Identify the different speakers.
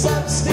Speaker 1: substance.